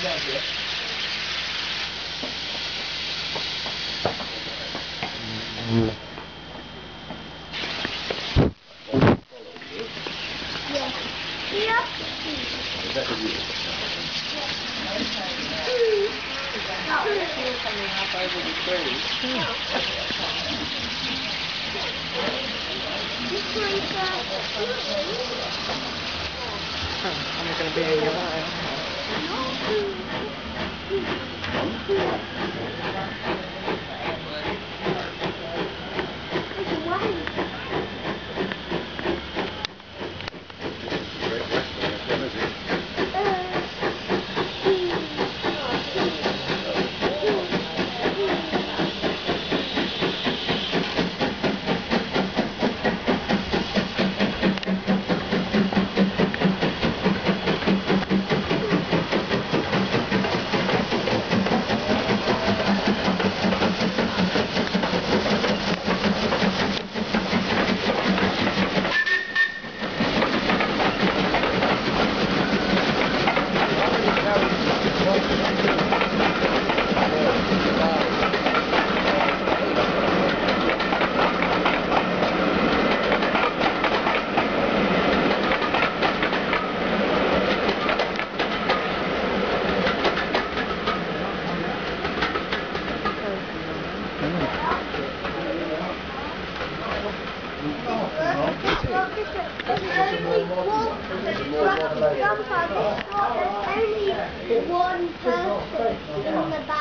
come down here. Mm. I'm not going to be in your eye. Only one person.